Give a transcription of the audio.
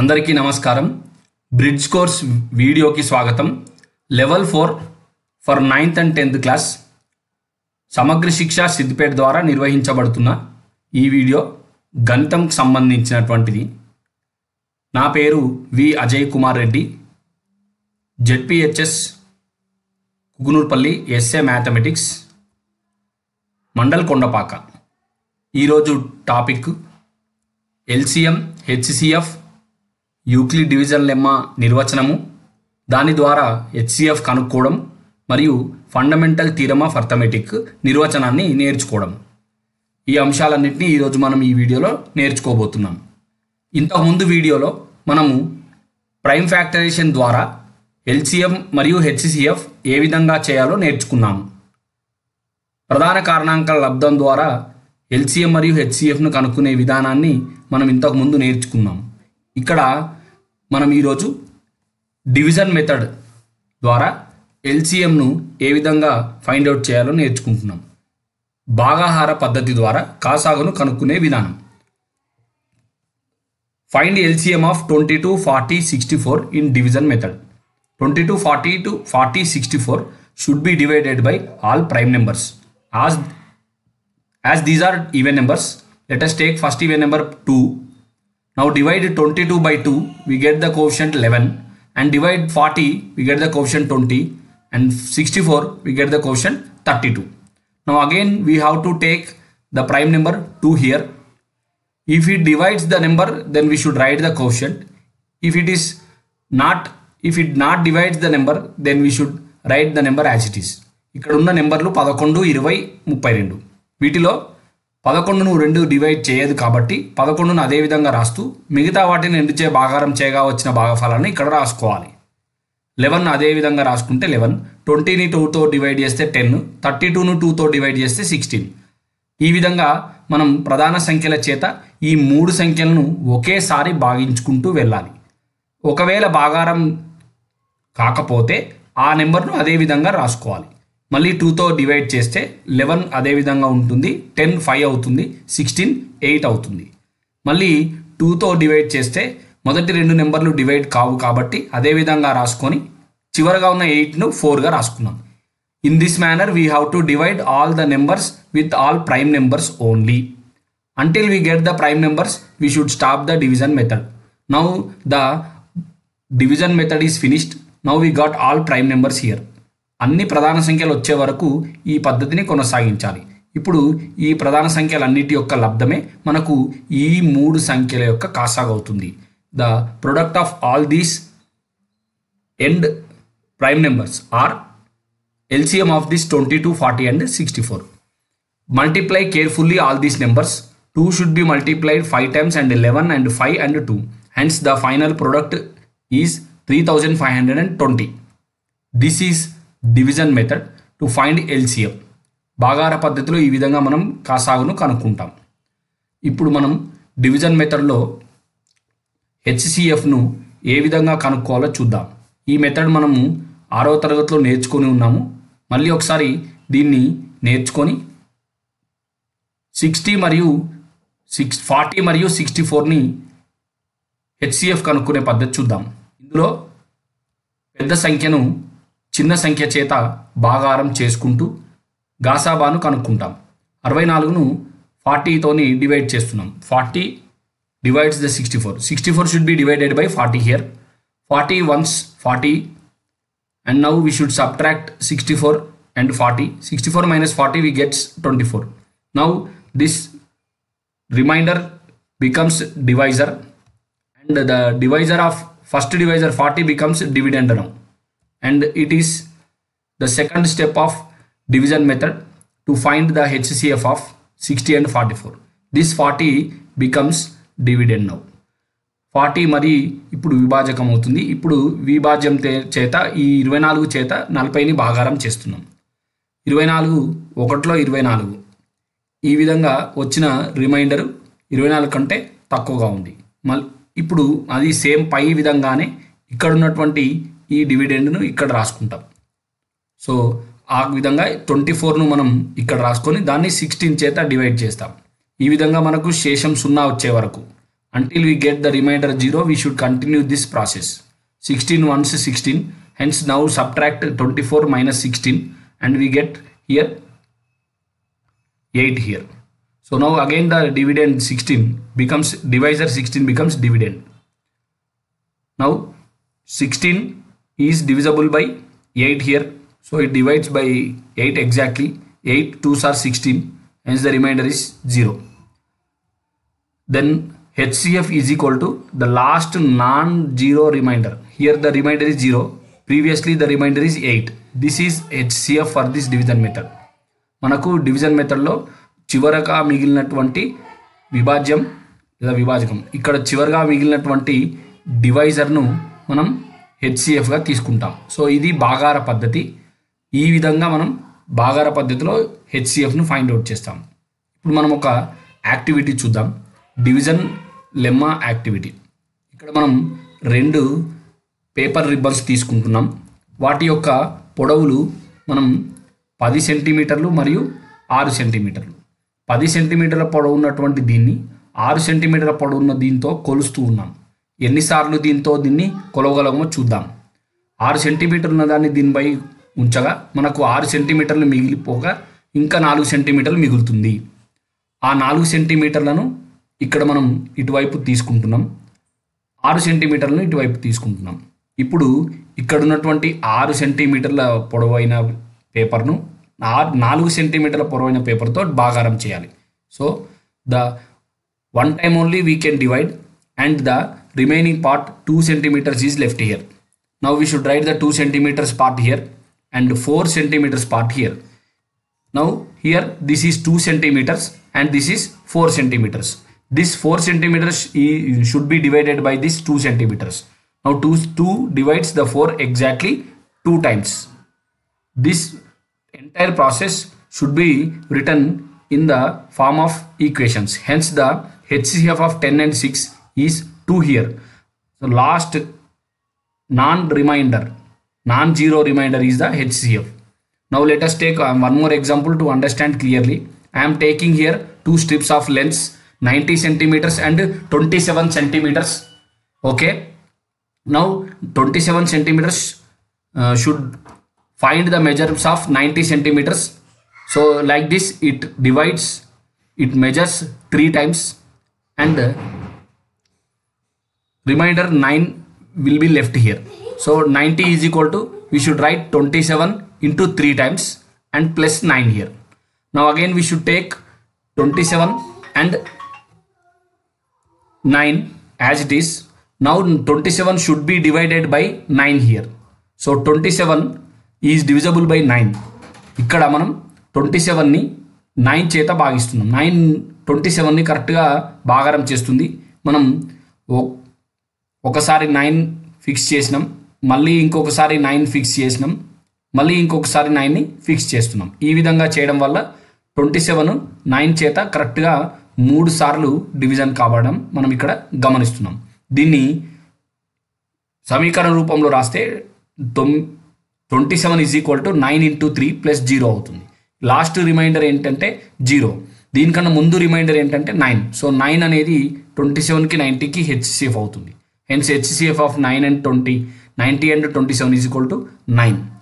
అందరికీ నమస్కారం. Bridge course వీడియోకి స్వాగతం. Level four for ninth and tenth class Samagra Shiksha Siddipet ద్వారా నిర్వహించబడుతున్న ఈ వీడియో గణితంకి సంబంధించినటువంటిది. నా పేరు V Ajay Kumar Reddy. ZPHS Kukunoorpally SA mathematics mandal Kondapaka. ఈరోజు topic LCM HCF Euclid division lemma నిర్వచనము దాని ద్వారా హెచ్సిఎఫ్ కనుక్కోవడం మరియు ఫండమెంటల్ థీరమ్ ఆఫ్ అర్థమెటిక్ నిర్వచనాన్ని నేర్చుకోవడం. ఈ అంశాలన్నింటినీ ఈరోజు మనం ఈ వీడియోలో నేర్చుకోబోతున్నాం. ఇంతకుముందు వీడియోలో మనము ప్రైమ్ ఫ్యాక్టరేషన్ ద్వారా ఎల్సిఎం మరియు హెచ్సిఎఫ్ ఏ విధంగా చేయాలో నేర్చుకున్నాము ప్రధాన కారణాంకాల లబ్ధం ద్వారా ఎల్సిఎం మరియు హెచ్సిఎఫ్ను కనుక్కునే విధానాన్ని మనం ఇంతకుముందు నేర్చుకున్నాం. ఇక్కడ మనం ఈరోజు డివిజన్ మెథడ్ ద్వారా ఎల్సిఎంను ఏ విధంగా ఫైండ్ అవుట్ చేయాలో నేర్చుకుంటున్నాం. భాగాహార పద్ధతి ద్వారా కాసాగును కనుక్కునే విధానం. Find LCM of twenty two forty sixty four in division method twenty two forty two forty sixty four should be divided by all prime numbers as as these are even numbers let us take first even number two now divide 22 by 2 we get the coefficient 11 and divide 40 we get the coefficient 20 and 64 we get the coefficient 32 now again we have to take the prime number 2 here if it divides the number then we should write the coefficient if it is not if it not divides the number then we should write the number as it is ఇక్కడ ఉన్న నెంబర్లు పదకొండు ఇరవై ముప్పై రెండు వీటిలో పదకొండును రెండు divide చేయదు కాబట్టి పదకొండును అదే విధంగా రాస్తూ మిగతా వాటిని రెండు చే భాగారం చేయగా వచ్చిన భాగఫలాన్ని ఇక్కడ రాసుకోవాలి. లెవెన్ అదే విధంగా రాసుకుంటే లెవెన్. ట్వంటీని టూతో డివైడ్ చేస్తే టెన్. థర్టీ టూను టూతో డివైడ్ చేస్తే సిక్స్టీన్ ఈ విధంగా మనం ప్రధాన సంఖ్యల చేత ఈ మూడు సంఖ్యలను ఒకేసారి భాగించుకుంటూ వెళ్ళాలి. ఒకవేళ భాగారం కాకపోతే ఆ నెంబర్ను అదే విధంగా రాసుకోవాలి. మళ్ళీ టూతో డివైడ్ చేస్తే లెవెన్ అదే విధంగా ఉంటుంది టెన్ ఫైవ్ అవుతుంది సిక్స్టీన్ ఎయిట్ అవుతుంది. మళ్ళీ టూతో డివైడ్ చేస్తే మొదటి రెండు నెంబర్లు డివైడ్ కావు కాబట్టి అదే విధంగా రాసుకొని చివరగా ఉన్న ఎయిట్ను ఫోర్గా రాసుకున్నాం. In this manner we have to divide all the numbers with all prime numbers only until we get the prime numbers we should stop the division method now the division method is finished now we got all prime numbers here అన్ని ప్రధాన సంఖ్యలు వచ్చే వరకు ఈ పద్ధతిని కొనసాగించాలి. ఇప్పుడు ఈ ప్రధాన సంఖ్యలన్నిటి యొక్క లబ్ధమే మనకు ఈ మూడు సంఖ్యల యొక్క కాసాగవుతుంది. The product of all these and prime numbers are LCM of this twenty two forty and sixty four. Multiply carefully all these numbers. Two should be multiplied five times and eleven and five and two. Hence the final product is three thousand five hundred and twenty. This is division method to find LCM. భాగార పద్ధతిలో ఈ విధంగా మనం కాసాగును కనుక్కుంటాం. ఇప్పుడు మనం division మెథడ్లో హెచ్సిఎఫ్ను ఏ విధంగా కనుక్కోవాలో చూద్దాం. ఈ మెథడ్ మనము ఆరో తరగతిలో నేర్చుకొని ఉన్నాము. మళ్ళీ ఒకసారి దీన్ని నేర్చుకొని సిక్స్టీ మరియు సిక్స్ ఫార్టీ మరియు సిక్స్టీ ఫోర్ని హెచ్సిఎఫ్ కనుక్కునే పద్ధతి చూద్దాం. ఇందులో పెద్ద సంఖ్యను చిన్న సంఖ్య చేత భాగారం చేసుకుంటూ గాసాబాను కనుక్కుంటాం. అరవై నాలుగును ఫార్టీతోని డివైడ్ చేస్తున్నాం. Forty divides the sixty four. Sixty four should be divided by forty here forty once forty. And now we should subtract sixty four and forty. Sixty four minus forty we gets twenty four now this remainder becomes divisor. And the divisor of first divisor 40 becomes dividend now. And it is the second step of division method to find the HCF of 60 and 44 this 40 becomes dividend now. Forty మరి ఇప్పుడు విభాజకం అవుతుంది. ఇప్పుడు విభాజ్యం చేత ఈ ఇరవై నాలుగు చేత నలభైని భాగారం చేస్తున్నాం. ఇరవై నాలుగు ఒకటిలో ఇరవై నాలుగు. ఈ విధంగా వచ్చిన రిమైండర్ ఇరవై నాలుగు కంటే తక్కువగా ఉంది. మళ్ళీ ఇప్పుడు అది సేమ్ పై విధంగానే ఇక్కడ ఉన్నటువంటి ఈ డివిడెండ్ను ఇక్కడ రాసుకుంటాం. సో ఆ విధంగా ట్వంటీ ఫోర్ను మనం ఇక్కడ రాసుకొని దాన్ని సిక్స్టీన్ చేత డివైడ్ చేస్తాం. ఈ విధంగా మనకు శేషం సున్నా వచ్చే వరకు. Until we get the remainder zero we should continue this process sixteen once sixteen hence now subtract twenty four minus sixteen and we get here eight here so now again the dividend sixteen becomes divisor sixteen becomes dividend now sixteen is divisible by 8 here so it divides by 8 exactly 8 2s are 16 hence the remainder is 0 then HCF is equal to the last non-zero remainder. Here the remainder is 0. Previously the remainder is 8. This is HCF for this division method. మనకు division మెథడ్లో చివరగా మిగిలినటువంటి విభాజ్యం లేదా విభాజకం ఇక్కడ చివరగా మిగిలినటువంటి డివైజర్ను మనం హెచ్సిఎఫ్గా తీసుకుంటాం. సో ఇది బాగార పద్ధతి. ఈ విధంగా మనం బాగార పద్ధతిలో హెచ్సిఎఫ్ను ఫైండ్ అవుట్ చేస్తాం. ఇప్పుడు మనం ఒక యాక్టివిటీ చూద్దాం. డివిజన్ లెమ్మా యాక్టివిటీ ఇక్కడ మనం రెండు పేపర్ రిబ్బన్స్ తీసుకుంటున్నాం. వాటి యొక్క పొడవులు మనం పది సెంటీమీటర్లు మరియు ఆరు సెంటీమీటర్లు. పది సెంటీమీటర్ల పొడవు ఉన్నటువంటి దీన్ని ఆరు సెంటీమీటర్ల పొడవు ఉన్న దీంతో కొలుస్తూ ఉన్నాం. ఎన్నిసార్లు దీంతో దీన్ని కొలవగలమో చూద్దాం. ఆరు సెంటీమీటర్లు ఉన్న దాన్ని దీనిపై ఉంచగా మనకు ఆరు సెంటీమీటర్లు మిగిలిపోగా ఇంకా నాలుగు సెంటీమీటర్లు మిగులుతుంది. ఆ నాలుగు సెంటీమీటర్లను ఇక్కడ మనం ఇటువైపు తీసుకుంటున్నాం. ఆరు సెంటీమీటర్లను ఇటువైపు తీసుకుంటున్నాం. ఇప్పుడు ఇక్కడ ఉన్నటువంటి ఆరు సెంటీమీటర్ల పొడవైన పేపర్ను ఆరు నాలుగు సెంటీమీటర్ల పొడవైన పేపర్తో భాగారం చేయాలి. So the one time only we can divide and the remaining part 2 centimeters is left here. Now we should write the 2 centimeters part here and 4 centimeters part here. Now here this is 2 centimeters and this is 4 centimeters. This 4 centimeters should be divided by this 2 centimeters. Now 2, 2 divides the 4 exactly 2 times. This entire process should be written in the form of equations. Hence the HCF of 10 and 6 is 2 here so last non-remainder non-zero remainder is the hcf now let us take uh, one more example to understand clearly. I am taking here two strips of lengths 90 centimeters and 27 centimeters. Okay. Now 27 centimeters uh, should find the measures of 90 centimeters. So like this it divides, it measures three times and uh, remainder nine will be left here so ninety is equal to we should write twenty seven into three times and plus nine here now again we should take twenty seven and nine as it is now twenty seven should be divided by nine here so twenty seven is divisible by nine ఇక్కడ మనం twenty సెవెన్ని nine చేత భాగిస్తున్నాం. Nine twenty సెవెన్ని కరెక్ట్గా భాగారం చేస్తుంది. మనం ఒకసారి nine fix చేసినాం మళ్ళీ ఇంకొకసారి నైన్ ఫిక్స్ చేసినాం మళ్ళీ ఇంకొకసారి నైన్ని ఫిక్స్ చేస్తున్నాం. ఈ విధంగా చేయడం వల్ల ట్వంటీ సెవెన్ నైన్ చేత కరెక్ట్గా మూడు సార్లు డివిజన్ కావడం మనం ఇక్కడ గమనిస్తున్నాం. దీన్ని సమీకరణ రూపంలో రాస్తే తొమ్ twenty seven is equal to nine into three plus zero అవుతుంది. లాస్ట్ రిమైండర్ ఏంటంటే జీరో దీనికన్నా ముందు రిమైండర్ ఏంటంటే నైన్ సో నైన్ అనేది ట్వంటీ సెవెన్కి నైంటీకి హెచ్సిఎఫ్ అవుతుంది. Hence HCF of 9 and 20, 90 and 27 is equal to 9.